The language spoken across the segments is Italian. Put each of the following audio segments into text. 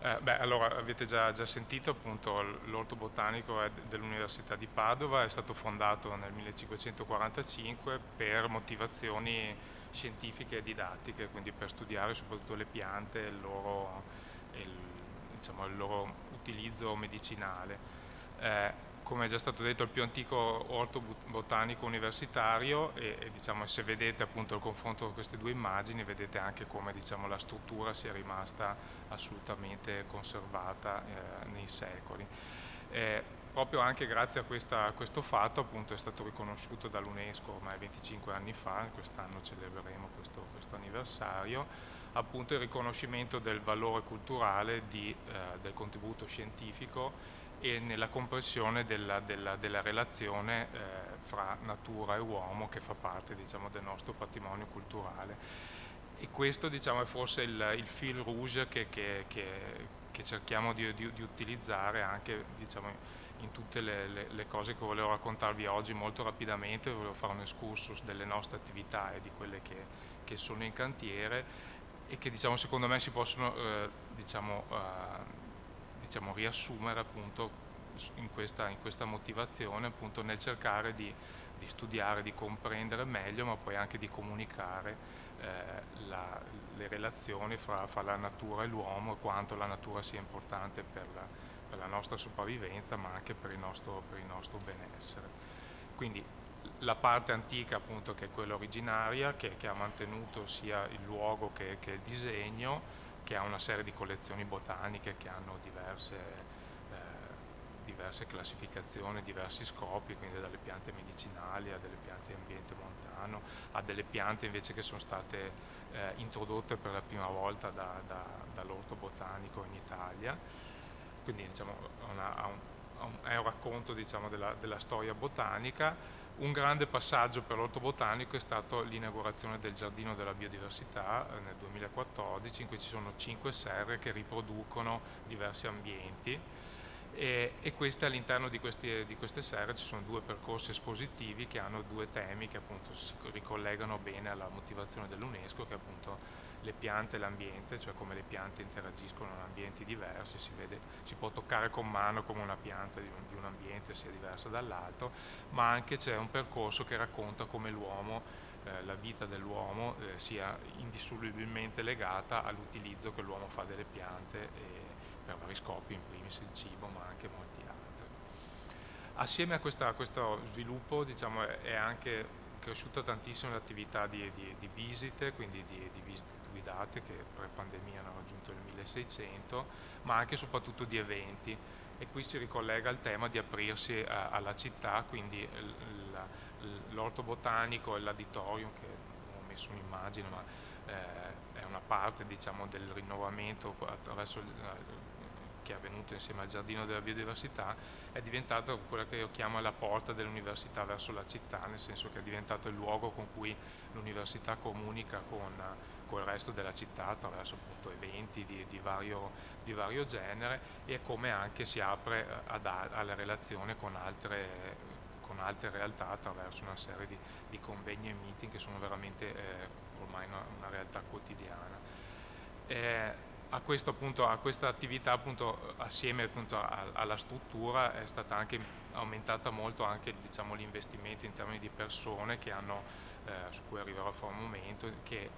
Eh, beh, allora avete già, già sentito appunto l'orto botanico dell'Università di Padova, è stato fondato nel 1545 per motivazioni scientifiche e didattiche, quindi per studiare soprattutto le piante e il loro, il, diciamo, il loro utilizzo medicinale. Eh, come è già stato detto, il più antico orto botanico universitario e, e diciamo, se vedete appunto il confronto con queste due immagini vedete anche come diciamo, la struttura sia rimasta assolutamente conservata eh, nei secoli. Eh, proprio anche grazie a, questa, a, questo fatto appunto è stato riconosciuto dall'UNESCO ormai 25 anni fa, quest'anno celebreremo questo, questo, anniversario, appunto il riconoscimento del valore culturale di, eh, del contributo scientifico e nella comprensione della, della, della relazione eh, fra natura e uomo che fa parte diciamo, del nostro patrimonio culturale. E questo diciamo, è forse il, il fil rouge che, che, che, che cerchiamo di, di, di, utilizzare anche diciamo, in tutte le, le, le, cose che volevo raccontarvi oggi molto rapidamente, volevo fare un excursus delle nostre attività e di quelle che, sono in cantiere e che diciamo, secondo me si possono eh, diciamo, eh, diciamo, riassumere appunto in questa, in questa motivazione appunto nel cercare di, di, studiare, di comprendere meglio ma poi anche di comunicare eh, la, le relazioni fra, fra, la natura e l'uomo e quanto la natura sia importante per la, per la nostra sopravvivenza ma anche per il nostro, per il nostro benessere. Quindi la parte antica appunto che è quella originaria che, che ha mantenuto sia il luogo che, che il disegno che ha una serie di collezioni botaniche che hanno diverse, eh, diverse classificazioni, diversi scopi, quindi dalle piante medicinali a delle piante di ambiente montano, a delle piante invece che sono state eh, introdotte per la prima volta da, da, dall'orto botanico in Italia. Quindi diciamo, una, un, è un racconto diciamo, della, della storia botanica un grande passaggio per l'orto botanico è stato l'inaugurazione del Giardino della Biodiversità eh, nel 2014 in cui ci sono cinque serre che riproducono diversi ambienti. E, e queste all'interno di, di, queste serre ci sono due percorsi espositivi che hanno due temi che appunto si ricollegano bene alla motivazione dell'UNESCO che è appunto le piante e l'ambiente, cioè come le piante interagiscono in ambienti diversi, si, vede, si può toccare con mano come una pianta di un, di un ambiente sia diversa dall'altro, ma anche c'è un percorso che racconta come l'uomo, eh, la vita dell'uomo eh, sia indissolubilmente legata all'utilizzo che l'uomo fa delle piante e, per vari scopi, in primis il cibo, ma anche molti altri. Assieme a, questa, a questo sviluppo diciamo, è anche cresciuta tantissimo l'attività di, di, di, visite, quindi di, di visite guidate che pre-pandemia hanno raggiunto il 1600, ma anche e soprattutto di eventi. E qui si ricollega al tema di aprirsi a, alla città, quindi l'orto botanico e l'aditorium che non ho messo un'immagine ma eh, è una parte diciamo, del rinnovamento attraverso il, che è avvenuto insieme al Giardino della Biodiversità, è diventato quella che io chiamo la porta dell'università verso la città, nel senso che è diventato il luogo con cui l'università comunica con, con, il resto della città attraverso appunto eventi di, di, vario, di, vario, genere e come anche si apre eh, ad, alla relazione con altre, con altre realtà attraverso una serie di, di, convegni e meeting che sono veramente eh, ormai una, una realtà quotidiana. Eh, a, questo, appunto, a questa attività appunto, assieme appunto, alla struttura è stata anche aumentata molto anche diciamo, l'investimento in termini di persone che hanno, eh, su cui arriverò fra un momento, che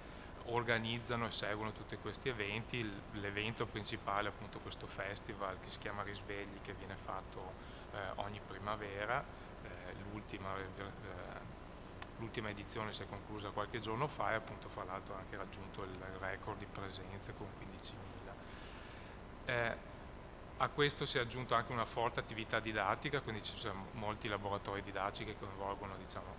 organizzano e seguono tutti questi eventi. L'evento principale è appunto questo festival che si chiama Risvegli che viene fatto eh, ogni primavera, eh, l'ultima eh, l'ultima edizione si è conclusa qualche giorno fa e appunto fra l'altro ha anche raggiunto il record di presenze con 15.000. Eh, a questo si è aggiunta anche una forte attività didattica, quindi ci sono molti laboratori didattici che coinvolgono diciamo,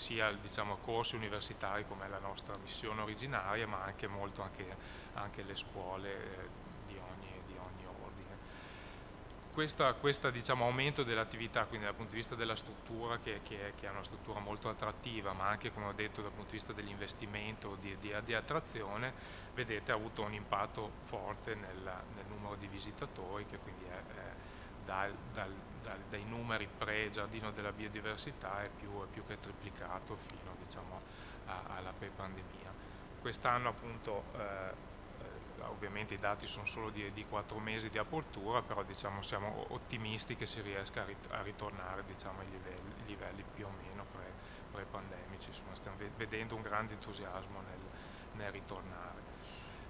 sia diciamo, corsi universitari come la nostra missione originaria, ma anche molto anche, anche le scuole eh, di ogni, di ogni questo diciamo, aumento dell'attività, quindi dal punto di vista della struttura, che, che, che, è una struttura molto attrattiva, ma anche come ho detto dal punto di vista dell'investimento, di, di, di, attrazione, vedete ha avuto un impatto forte nel, nel numero di visitatori, che quindi è, è dal, dal, dai numeri pre-giardino della biodiversità è più, è più che triplicato fino diciamo, a, alla pre-pandemia. Quest'anno appunto eh, ovviamente i dati sono solo di, di 4 mesi di apertura, però diciamo, siamo ottimisti che si riesca a, rit a ritornare diciamo, ai livelli, livelli, più o meno pre-pandemici, pre stiamo vedendo un grande entusiasmo nel, nel ritornare.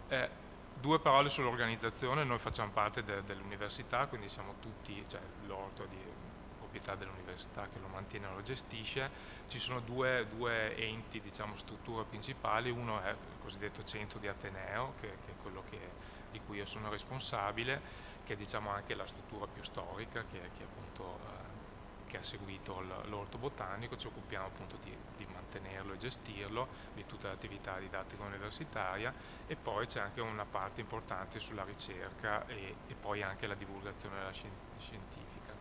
Eh, due parole sull'organizzazione, noi facciamo parte de, dell'università, quindi siamo tutti, cioè l'orto di proprietà dell'università che lo mantiene e lo gestisce, ci sono due, due enti, diciamo, strutture principali, uno è il cosiddetto centro di Ateneo, che, che è quello che, di cui io sono responsabile, che è diciamo, anche la struttura più storica, che, che appunto eh, che ha seguito l'orto botanico, ci occupiamo appunto di, di, mantenerlo e gestirlo, di tutta l'attività didattica universitaria e poi c'è anche una parte importante sulla ricerca e, e poi anche la divulgazione della scientifica.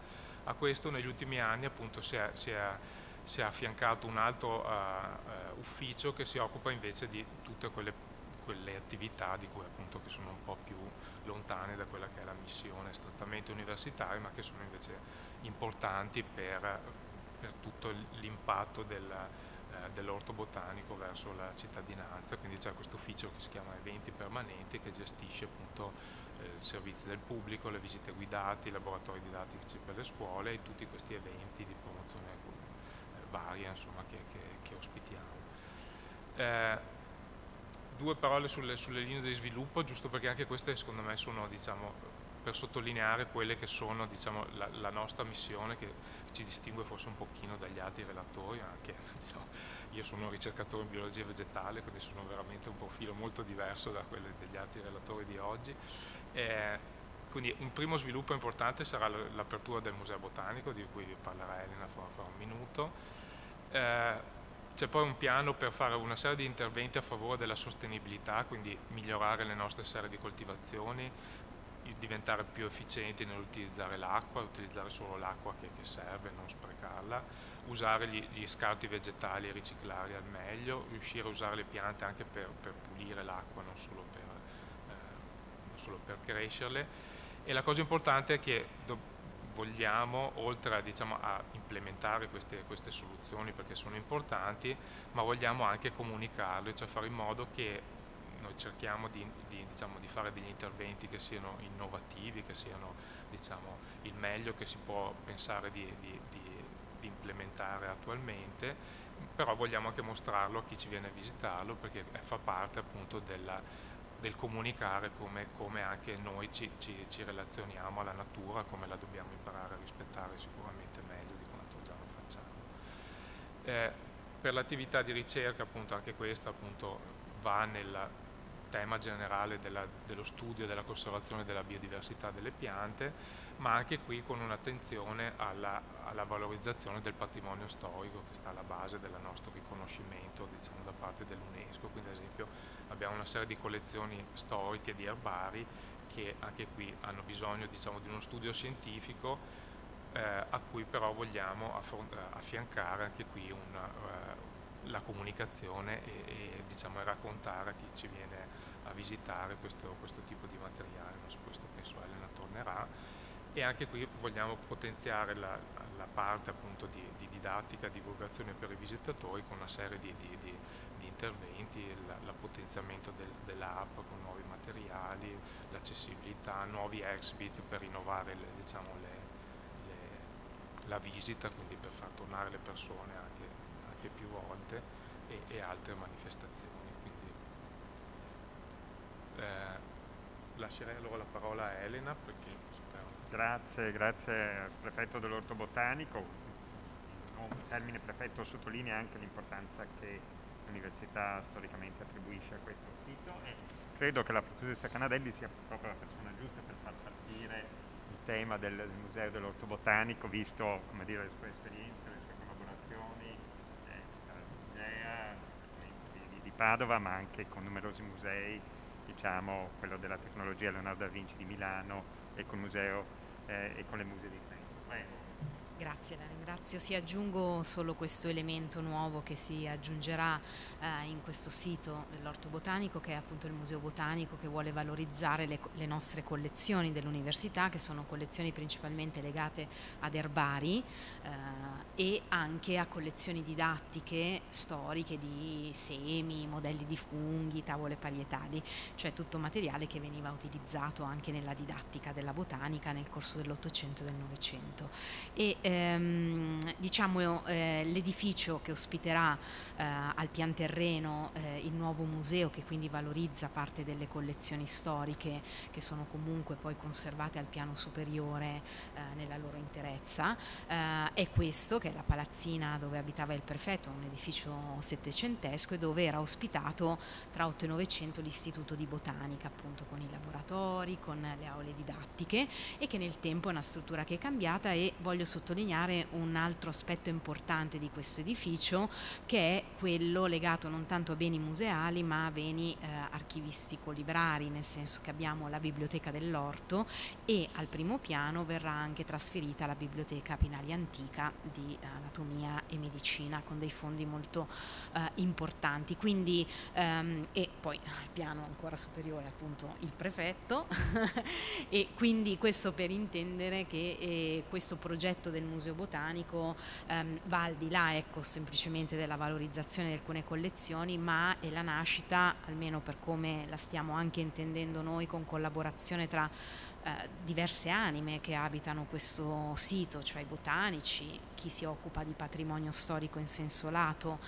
A questo negli ultimi anni appunto si è, si è, si è affiancato un altro uh, uh, ufficio che si occupa invece di tutte quelle, quelle attività di cui appunto che sono un po' più lontane da quella che è la missione strettamente universitaria ma che sono invece importanti per, per tutto l'impatto del, eh, dell'orto botanico verso la cittadinanza, quindi c'è questo ufficio che si chiama Eventi Permanenti che gestisce appunto eh, il servizio del pubblico, le visite guidate, i laboratori didattici per le scuole e tutti questi eventi di promozione eh, varia insomma, che, che, che ospitiamo. Eh, due parole sulle, sulle, linee di sviluppo, giusto perché anche queste secondo me sono diciamo, per sottolineare quelle che sono diciamo, la, la, nostra missione che ci distingue forse un pochino dagli altri relatori, anche diciamo, io sono un ricercatore in biologia vegetale, quindi sono veramente un profilo molto diverso da quello degli altri relatori di oggi. Eh, quindi un primo sviluppo importante sarà l'apertura del Museo Botanico, di cui vi parlerà Elena fra, fra un minuto. Eh, c'è poi un piano per fare una serie di interventi a favore della sostenibilità, quindi migliorare le nostre serie di coltivazioni, diventare più efficienti nell'utilizzare l'acqua, utilizzare solo l'acqua che, che, serve, non sprecarla, usare gli, gli, scarti vegetali e riciclarli al meglio, riuscire a usare le piante anche per, per pulire l'acqua, non, eh, solo per crescerle. E la cosa importante è che vogliamo, oltre a, diciamo, a implementare queste, queste, soluzioni perché sono importanti, ma vogliamo anche comunicarle, cioè fare in modo che noi cerchiamo di, di, diciamo, di, fare degli interventi che siano innovativi, che siano diciamo, il meglio che si può pensare di, di, implementare attualmente, però vogliamo anche mostrarlo a chi ci viene a visitarlo perché fa parte appunto della, del comunicare come, come, anche noi ci, ci, ci, relazioniamo alla natura, come la dobbiamo imparare a rispettare sicuramente meglio di quanto già lo facciamo. Eh, per l'attività di ricerca appunto anche questa appunto va nella, tema generale della, dello studio della conservazione della biodiversità delle piante, ma anche qui con un'attenzione alla, alla, valorizzazione del patrimonio storico che sta alla base del nostro riconoscimento diciamo, da parte dell'UNESCO. Quindi ad esempio abbiamo una serie di collezioni storiche di erbari che anche qui hanno bisogno diciamo, di uno studio scientifico eh, a cui però vogliamo affiancare anche qui una, uh, la comunicazione e, e diciamo, raccontare a chi ci viene a visitare questo, questo tipo di materiale, ma su questo penso Elena tornerà. E anche qui vogliamo potenziare la, la parte appunto di, di, didattica, divulgazione per i visitatori con una serie di, di, di interventi, la, la potenziamento del, dell'app con nuovi materiali, l'accessibilità, nuovi exhibit per rinnovare le, diciamo, le, le, la visita, quindi per far tornare le persone anche anche più volte e, e altre manifestazioni. Quindi, eh, lascerei allora la parola a Elena. Sì. Grazie, grazie al prefetto dell'orto botanico. Il termine prefetto sottolinea anche l'importanza che l'università storicamente attribuisce a questo sito e credo che la professoressa Canadelli sia proprio la persona giusta per far partire il tema del, del Museo dell'Orto Botanico, visto dire, le sue esperienze, le sue Padova, ma anche con numerosi musei, diciamo quello della tecnologia Leonardo da Vinci di Milano e museo eh, e con le muse di Trento. Grazie, la ringrazio. Si aggiungo solo questo elemento nuovo che si aggiungerà eh, in questo sito dell'Orto Botanico, che è appunto il Museo Botanico, che vuole valorizzare le, le nostre collezioni dell'università, che sono collezioni principalmente legate ad erbari eh, e anche a collezioni didattiche storiche di semi, modelli di funghi, tavole parietali, cioè tutto materiale che veniva utilizzato anche nella didattica della botanica nel corso dell'Ottocento e del Novecento. E, ehm, diciamo, eh, l'edificio che ospiterà eh, al pian terreno eh, il nuovo museo che quindi valorizza parte delle collezioni storiche che sono comunque poi conservate al piano superiore eh, nella loro interezza. Eh, è questo che è la palazzina dove abitava il prefetto, un edificio settecentesco e dove era ospitato tra 8 e 900 l'istituto di botanica appunto con i laboratori, con le aule didattiche e che nel tempo è una struttura che è cambiata e voglio sottolineare un altro aspetto importante di questo edificio che è quello legato non tanto a beni museali ma a beni eh, archivistico-librari, nel senso che abbiamo la biblioteca dell'orto e al primo piano verrà anche trasferita la biblioteca Pinali Antica di anatomia e medicina con dei fondi molto eh, importanti. Quindi, ehm, e poi al piano ancora superiore appunto il prefetto e quindi questo per intendere che eh, questo progetto del Museo Botanico ehm, va al di là ecco, semplicemente della valorizzazione di alcune collezioni, ma è la nascita, almeno per come la stiamo anche intendendo noi, con collaborazione tra eh, diverse anime che abitano questo sito, cioè i botanici, chi si occupa di patrimonio storico in senso lato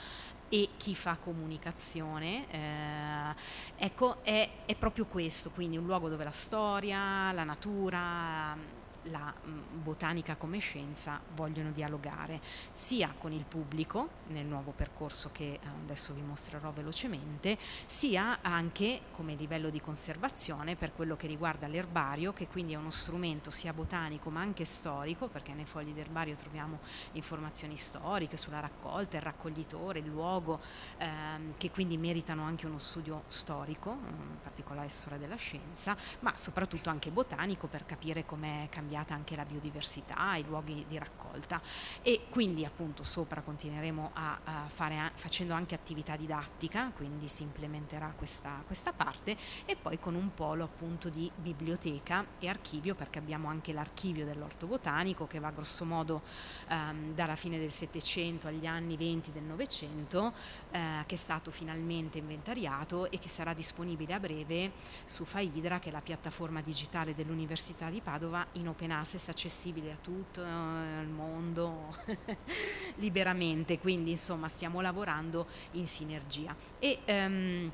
e chi fa comunicazione. Eh, ecco, è, è proprio questo, quindi un luogo dove la storia, la natura, la mm, botanica come scienza vogliono dialogare sia con il pubblico nel nuovo percorso che eh, adesso vi mostrerò velocemente, sia anche come livello di conservazione per quello che riguarda l'erbario, che quindi è uno strumento sia botanico ma anche storico, perché nei fogli d'erbario troviamo informazioni storiche sulla raccolta, il raccoglitore, il luogo, ehm, che quindi meritano anche uno studio storico, in particolare storia della scienza, ma soprattutto anche botanico per capire come è cambiato cambiata anche la biodiversità, i luoghi di raccolta. E quindi appunto sopra continueremo a, a fare facendo anche attività didattica, quindi si implementerà questa, questa parte. E poi con un polo appunto di biblioteca e archivio perché abbiamo anche l'archivio dell'orto botanico che va grosso modo ehm, dalla fine del Settecento agli anni 20 del Novecento eh, che è stato finalmente inventariato e che sarà disponibile a breve su Faidra che è la piattaforma digitale dell'Università di Padova in operazione open access accessibile a tutto il mondo liberamente, quindi insomma stiamo lavorando in sinergia. E, um,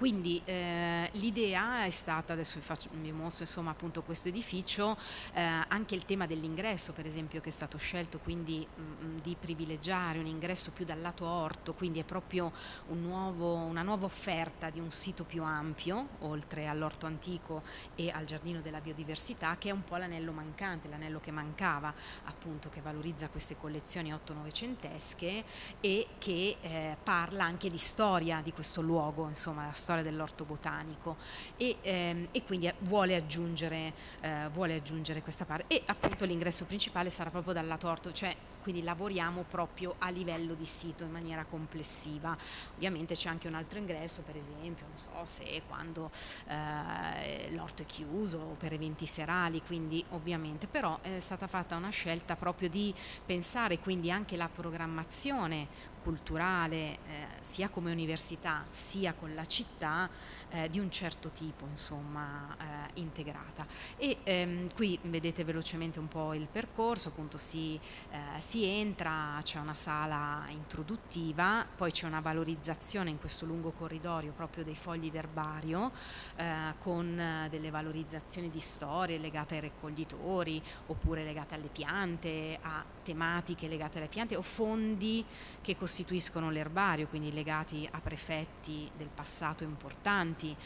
quindi eh, l'idea è stata, adesso vi, faccio, vi mostro insomma appunto questo edificio, eh, anche il tema dell'ingresso per esempio che è stato scelto quindi mh, mm, mm, di privilegiare un ingresso più dal lato orto, quindi è proprio un nuovo, una nuova offerta di un sito più ampio, oltre all'orto antico e al giardino della biodiversità, che è un po' l'anello mancante, l'anello che mancava appunto, che valorizza queste collezioni otto-novecentesche e che eh, parla anche di storia di questo luogo, insomma la storia storia dell'orto botanico e, ehm, e quindi vuole aggiungere, eh, vuole aggiungere questa parte. E appunto l'ingresso principale sarà proprio dal lato orto, cioè quindi lavoriamo proprio a livello di sito in maniera complessiva. Ovviamente c'è anche un altro ingresso, per esempio, non so se quando eh, l'orto è chiuso o per eventi serali, quindi ovviamente, però è stata fatta una scelta proprio di pensare quindi anche la programmazione culturale eh, sia come università sia con la città eh, di un certo tipo, insomma, eh, integrata. E ehm, qui vedete velocemente un po' il percorso, appunto si, eh, si entra, c'è una sala introduttiva, poi c'è una valorizzazione in questo lungo corridoio proprio dei fogli d'erbario eh, con eh, delle valorizzazioni di storie legate ai raccoglitori oppure legate alle piante, a tematiche legate alle piante o fondi che costituiscono l'erbario, quindi legati a prefetti del passato importanti,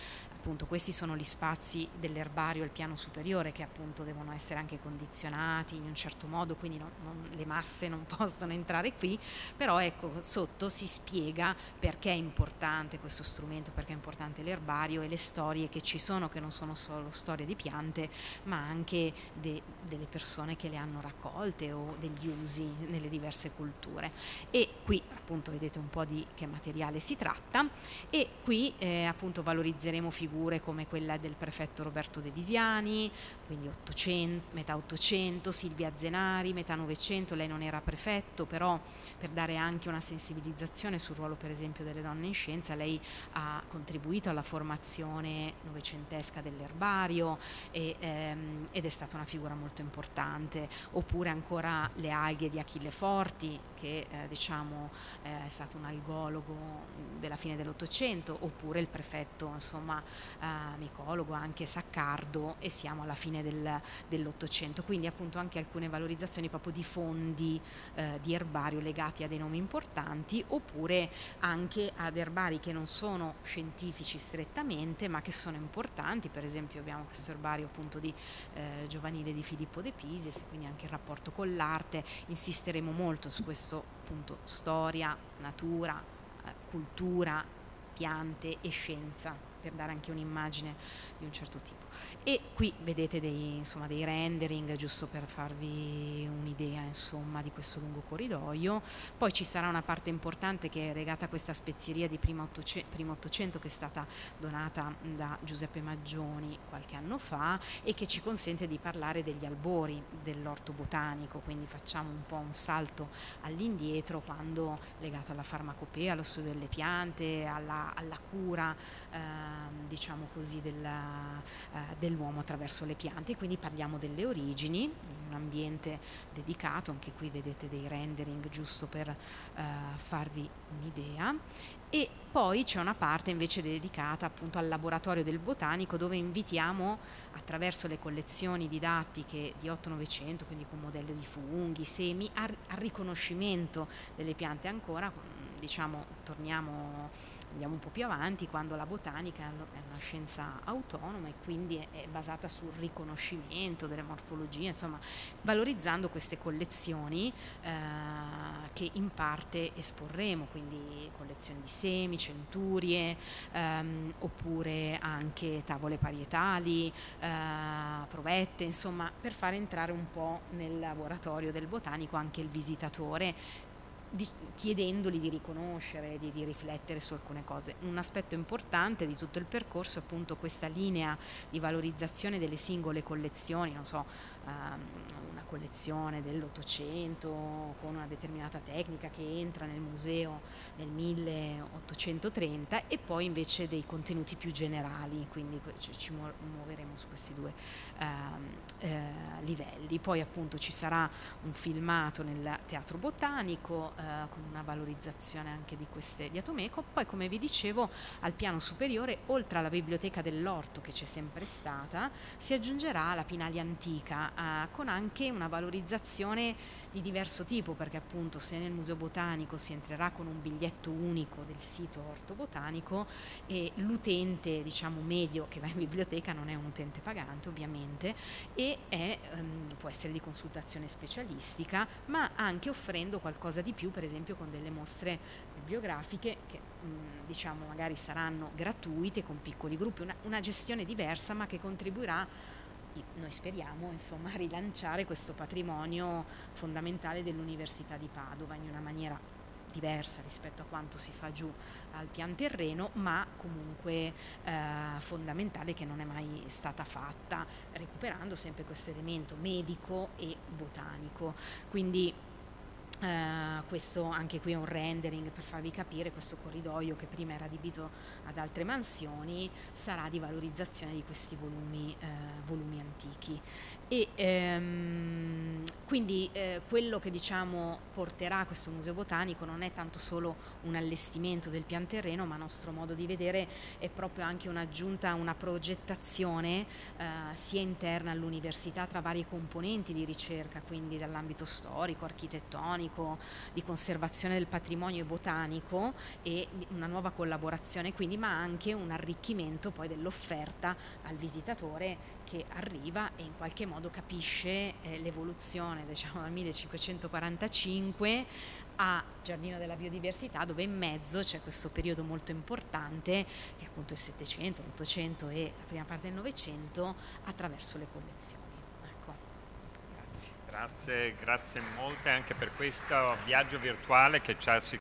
appunto questi sono gli spazi dell'erbario al piano superiore che appunto devono essere anche condizionati in un certo modo, quindi non, non, le masse non possono entrare qui, però ecco sotto si spiega perché è importante questo strumento, perché è importante l'erbario e le storie che ci sono, che non sono solo storie di piante, ma anche de, delle persone che le hanno raccolte o degli usi nelle diverse culture. E qui appunto vedete un po' di che materiale si tratta e qui eh, appunto valorizzeremo figure come quella del prefetto Roberto De Visiani, quindi 800, metà 800, Silvia Zenari, metà 900, lei non era prefetto, però per dare anche una sensibilizzazione sul ruolo per esempio delle donne in scienza, lei ha contribuito alla formazione novecentesca dell'erbario e, ehm, ed è stata una figura molto importante, oppure ancora le alghe di Achille Forti, che eh, diciamo eh, è stato un algologo della fine dell'Ottocento, oppure il prefetto insomma eh, micologo anche Saccardo e siamo alla fine del, dell'Ottocento, quindi appunto anche alcune valorizzazioni proprio di fondi eh, di erbario legati a dei nomi importanti oppure anche ad erbari che non sono scientifici strettamente ma che sono importanti, per esempio abbiamo questo erbario appunto di eh, giovanile di Filippo De Pisis, quindi anche il rapporto con l'arte, insisteremo molto su questo appunto storia, natura, eh, cultura, piante e scienza per dare anche un'immagine di un certo tipo. E qui vedete dei, insomma, dei rendering giusto per farvi un'idea insomma, di questo lungo corridoio. Poi ci sarà una parte importante che è legata a questa spezieria di primo Ottocento che è stata donata da Giuseppe Maggioni qualche anno fa e che ci consente di parlare degli albori dell'orto botanico, quindi facciamo un po' un salto all'indietro quando legato alla farmacopea, allo studio delle piante, alla, alla cura. Eh, diciamo così, della, uh, dell'uomo attraverso le piante, quindi parliamo delle origini, in un ambiente dedicato, anche qui vedete dei rendering giusto per uh, farvi un'idea, e poi c'è una parte invece dedicata appunto al laboratorio del botanico dove invitiamo attraverso le collezioni didattiche di 8-900, quindi con modelli di funghi, semi, al, al riconoscimento delle piante ancora, diciamo, torniamo andiamo un po' più avanti quando la botanica è una scienza autonoma e quindi è, basata sul riconoscimento delle morfologie, insomma valorizzando queste collezioni eh, che in parte esporremo, quindi collezioni di semi, centurie, ehm, oppure anche tavole parietali, eh, provette, insomma per far entrare un po' nel laboratorio del botanico anche il visitatore di, chiedendoli di riconoscere, di, di, riflettere su alcune cose. Un aspetto importante di tutto il percorso è appunto questa linea di valorizzazione delle singole collezioni, non so, um, collezione dell'Ottocento con una determinata tecnica che entra nel museo nel 1830 e poi invece dei contenuti più generali, quindi ci muoveremo su questi due uh, uh, livelli. Poi appunto ci sarà un filmato nel Teatro Botanico uh, con una valorizzazione anche di queste di Atomeco, poi come vi dicevo al piano superiore oltre alla biblioteca dell'orto che c'è sempre stata si aggiungerà la Pinalia Antica con anche una valorizzazione di diverso tipo perché appunto se nel Museo Botanico si entrerà con un biglietto unico del sito Orto Botanico e l'utente diciamo medio che va in biblioteca non è un utente pagante ovviamente e è, um, può essere di consultazione specialistica ma anche offrendo qualcosa di più per esempio con delle mostre bibliografiche che diciamo magari saranno gratuite con piccoli gruppi, una, una gestione diversa ma che contribuirà noi speriamo insomma, rilanciare questo patrimonio fondamentale dell'Università di Padova in una maniera diversa rispetto a quanto si fa giù al pian terreno, ma comunque eh, fondamentale che non è mai stata fatta, recuperando sempre questo elemento medico e botanico. Quindi Uh, questo anche qui è un rendering per farvi capire questo corridoio che prima era adibito ad altre mansioni sarà di valorizzazione di questi volumi, uh, volumi antichi e ehm, quindi eh, quello che diciamo porterà questo museo botanico non è tanto solo un allestimento del pian terreno, ma a nostro modo di vedere è proprio anche un'aggiunta, una progettazione eh, sia interna all'università tra vari componenti di ricerca, quindi dall'ambito storico, architettonico, di conservazione del patrimonio botanico e una nuova collaborazione quindi, ma anche un arricchimento poi dell'offerta al visitatore che arriva e in qualche modo capisce eh, l'evoluzione diciamo dal 1545 a Giardino della Biodiversità dove in mezzo c'è questo periodo molto importante che è appunto il Settecento, l'Ottocento e la prima parte del Novecento attraverso le collezioni. Ecco, grazie. Grazie, grazie molte anche per questo viaggio virtuale che ci ha